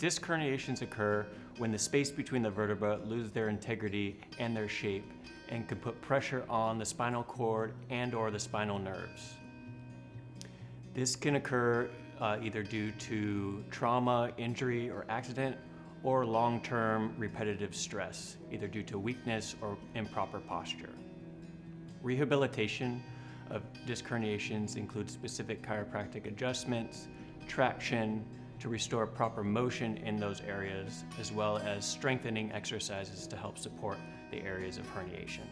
Disc herniations occur when the space between the vertebrae lose their integrity and their shape and can put pressure on the spinal cord and or the spinal nerves. This can occur uh, either due to trauma, injury, or accident, or long-term repetitive stress, either due to weakness or improper posture. Rehabilitation of disc herniations includes specific chiropractic adjustments, traction, to restore proper motion in those areas, as well as strengthening exercises to help support the areas of herniation.